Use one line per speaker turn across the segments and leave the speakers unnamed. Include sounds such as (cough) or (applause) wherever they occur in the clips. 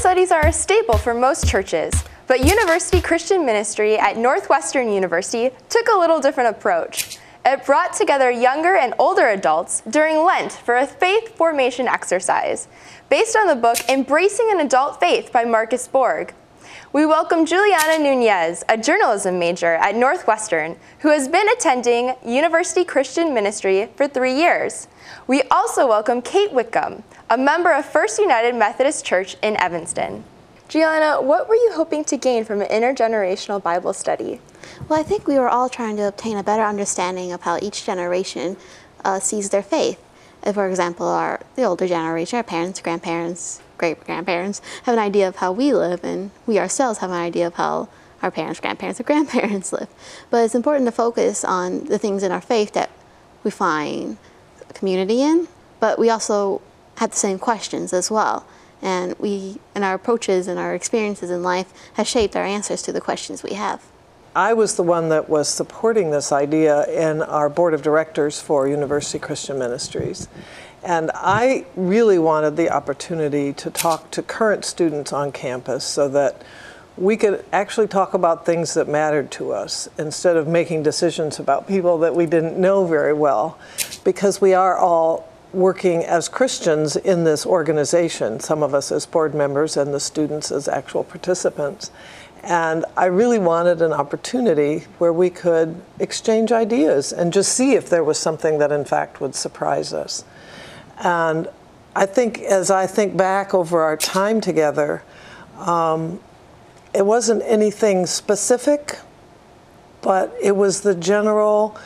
studies are a staple for most churches, but University Christian Ministry at Northwestern University took a little different approach. It brought together younger and older adults during Lent for a faith formation exercise, based on the book Embracing an Adult Faith by Marcus Borg. We welcome Juliana Nunez, a journalism major at Northwestern, who has been attending University Christian Ministry for three years. We also welcome Kate Wickham, a member of First United Methodist Church in Evanston. Juliana, what were you hoping to gain from an intergenerational Bible study?
Well, I think we were all trying to obtain a better understanding of how each generation uh, sees their faith. For example, our the older generation, our parents, grandparents, great grandparents have an idea of how we live, and we ourselves have an idea of how our parents, grandparents, or grandparents (laughs) live. But it's important to focus on the things in our faith that we find community in, but we also had the same questions as well. And we, and our approaches and our experiences in life has shaped our answers to the questions we have.
I was the one that was supporting this idea in our board of directors for University Christian Ministries. And I really wanted the opportunity to talk to current students on campus so that we could actually talk about things that mattered to us instead of making decisions about people that we didn't know very well because we are all working as Christians in this organization, some of us as board members and the students as actual participants. And I really wanted an opportunity where we could exchange ideas and just see if there was something that in fact would surprise us. And I think as I think back over our time together, um, it wasn't anything specific, but it was the general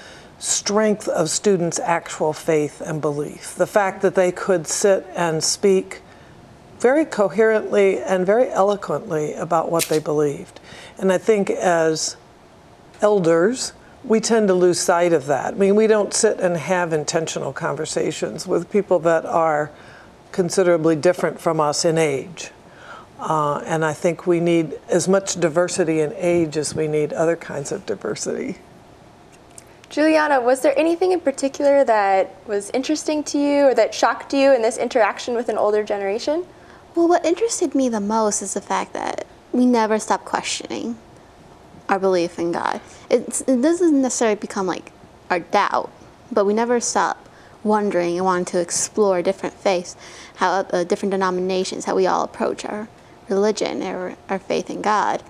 strength of students' actual faith and belief. The fact that they could sit and speak very coherently and very eloquently about what they believed. And I think as elders, we tend to lose sight of that. I mean, we don't sit and have intentional conversations with people that are considerably different from us in age. Uh, and I think we need as much diversity in age as we need other kinds of diversity.
Juliana, was there anything in particular that was interesting to you or that shocked you in this interaction with an older generation?
Well, what interested me the most is the fact that we never stop questioning our belief in God. It's, it doesn't necessarily become like our doubt, but we never stop wondering and wanting to explore different faiths, how uh, different denominations, how we all approach our religion or our faith in God.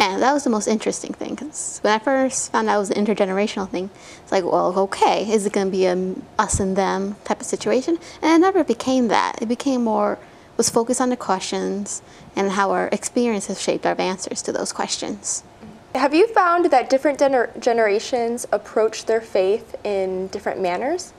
And that was the most interesting thing because when I first found out it was an intergenerational thing, it's like, well, okay, is it going to be a us and them type of situation? And it never became that. It became more, was focused on the questions and how our experience has shaped our answers to those questions.
Have you found that different gener generations approach their faith in different manners?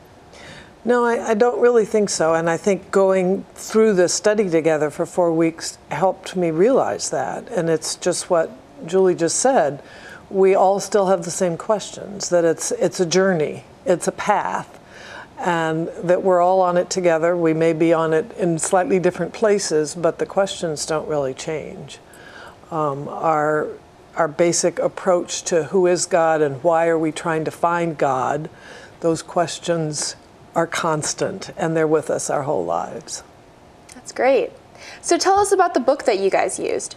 No, I, I, don't really think so. And I think going through the study together for four weeks helped me realize that. And it's just what Julie just said, we all still have the same questions, that it's, it's a journey, it's a path, and that we're all on it together. We may be on it in slightly different places, but the questions don't really change. Um, our, our basic approach to who is God and why are we trying to find God, those questions are constant and they're with us our whole lives.
That's great. So tell us about the book that you guys used.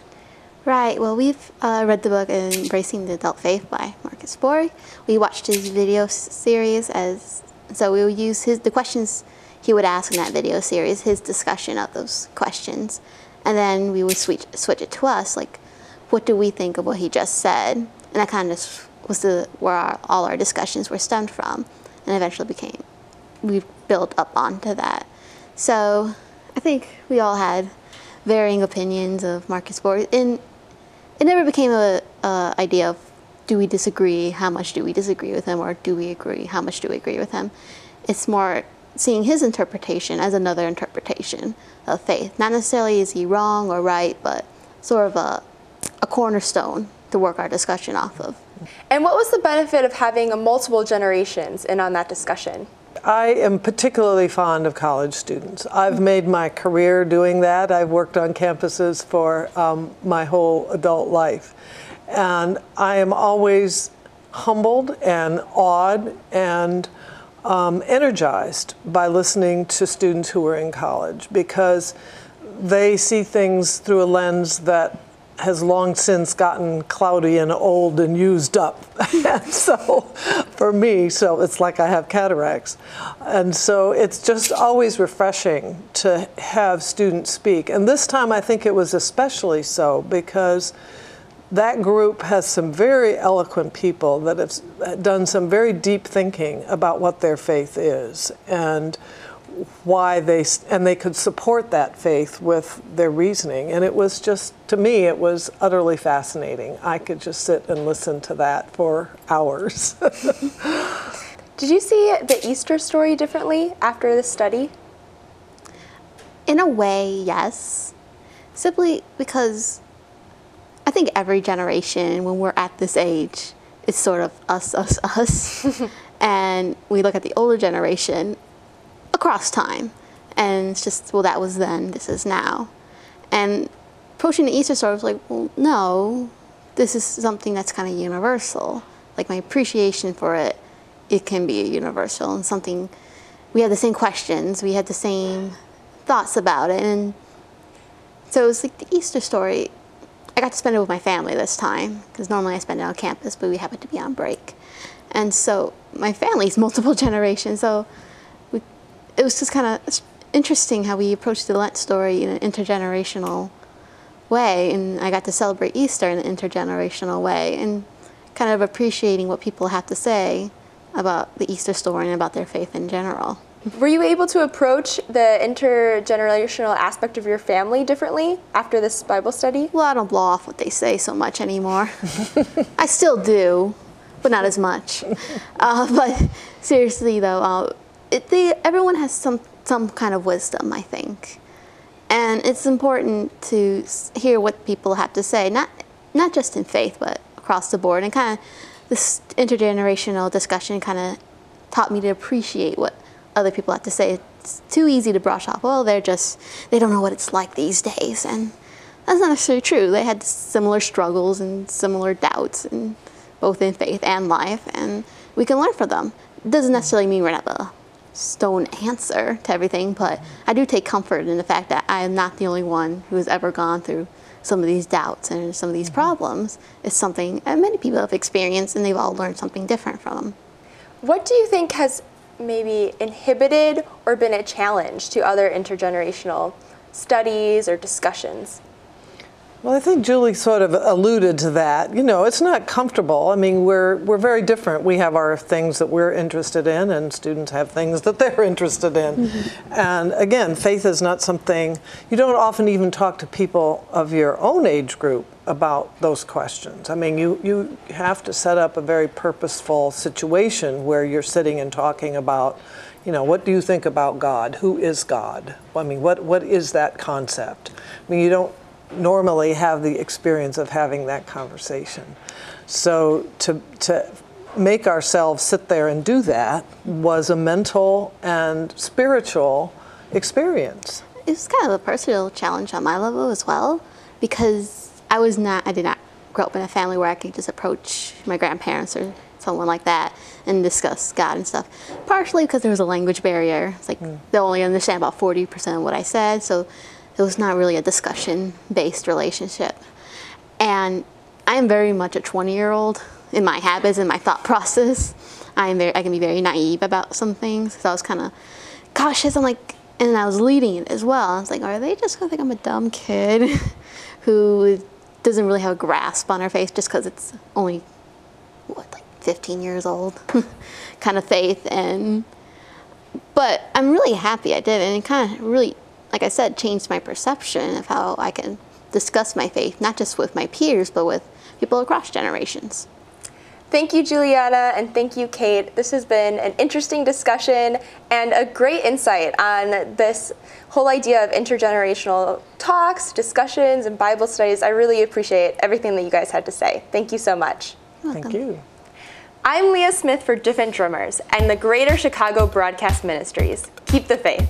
Right. Well, we've uh, read the book Embracing the Adult Faith by Marcus Borg. We watched his video series as so we would use his the questions he would ask in that video series, his discussion of those questions, and then we would switch switch it to us like, what do we think of what he just said? And that kind of was the where our, all our discussions were stemmed from, and eventually became we built up onto that. So I think we all had varying opinions of Marcus Borg. And it never became a, idea of do we disagree, how much do we disagree with him, or do we agree, how much do we agree with him. It's more seeing his interpretation as another interpretation of faith. Not necessarily is he wrong or right, but sort of a, a cornerstone to work our discussion off of.
And what was the benefit of having a multiple generations in on that discussion?
I am particularly fond of college students. I've made my career doing that. I've worked on campuses for um, my whole adult life. And I am always humbled and awed and um, energized by listening to students who are in college because they see things through a lens that has long since gotten cloudy and old and used up. (laughs) and so for me, so it's like I have cataracts. And so it's just always refreshing to have students speak. And this time I think it was especially so because that group has some very eloquent people that have done some very deep thinking about what their faith is. And why they and they could support that faith with their reasoning. And it was just to me it was utterly fascinating. I could just sit and listen to that for hours. (laughs)
Did you see the easter story differently after the study?
In a way yes. Simply because i think every generation when we're at this age it's sort of us us us. (laughs) And we look at the older generation across time. And it's just, well, that was then, this is now. And approaching the Easter story was like, well, no, this is something that's kind of universal. Like my appreciation for it, it can be universal and something, we had the same questions, we had the same thoughts about it. And so it was like the Easter story. I got to spend it with my family this time because normally I spend it on campus, but we happened to be on break. And so my family's (laughs) multiple generations. So it was just kind of interesting how we approached the Lent story in an intergenerational way, and I got to celebrate Easter in an intergenerational way, and kind of appreciating what people have to say about the Easter story and about their faith in general.
Were you able to approach the intergenerational aspect of your family differently after this Bible study?
Well, I don't blow off what they say so much anymore. (laughs) I still do, but not as much. (laughs) Uh, but seriously, though, uh, it, they, everyone has some, some kind of wisdom, I think. And it's important to hear what people have to say, not, not just in faith, but across the board. And kind of this intergenerational discussion kind of taught me to appreciate what other people have to say. It's too easy to brush off. Well, they're just, they don't know what it's like these days. And that's not necessarily true. They had similar struggles and similar doubts, and both in faith and life, and we can learn from them. It doesn't necessarily mean we're not stone answer to everything, but I do take comfort in the fact that I am not the only one who has ever gone through some of these doubts and some of these mm-hmm. problems. It's something that many people have experienced and they've all learned something different from them.
What do you think has maybe inhibited or been a challenge to other intergenerational studies or discussions?
Well, I think Julie sort of alluded to that. You know, it's not comfortable. I mean, we're we're very different. We have our things that we're interested in, and students have things that they're (laughs) interested in. Mm-hmm. And again, faith is not something you don't often even talk to people of your own age group about those questions. I mean, you you have to set up a very purposeful situation where you're sitting and talking about you know, what do you think about God? Who is God? I mean, what, what is that concept? I mean, you don't normally have the experience of having that conversation. So to, to make ourselves sit there and do that was a mental and spiritual experience.
It was kind of a personal challenge on my level as well because I was not, I did not grow up in a family where I could just approach my grandparents or someone like that and discuss God and stuff. Partially because there was a language barrier. It's like mm. they only understand about 40% of what I said. So it was not really a discussion based relationship. And I am very much a 20 year old in my habits and my thought process. I am very, I can be very naive about some things. So I was kind of cautious. I'm like, and I was leading it as well. I was like, are they just gonna think I'm a dumb kid (laughs) who doesn't really have a grasp on her faith just because it's only what like 15 years old (laughs) kind of faith and but I'm really happy I did and it kind of really like I said, changed my perception of how I can discuss my faith, not just with my peers, but with people across generations.
Thank you, Juliana, and thank you, Kate. This has been an interesting discussion and a great insight on this whole idea of intergenerational talks, discussions, and Bible studies. I really appreciate everything that you guys had to say. Thank you so much.
Thank you.
I'm Leah Smith for Different Drummers and the Greater Chicago Broadcast Ministries. Keep the faith.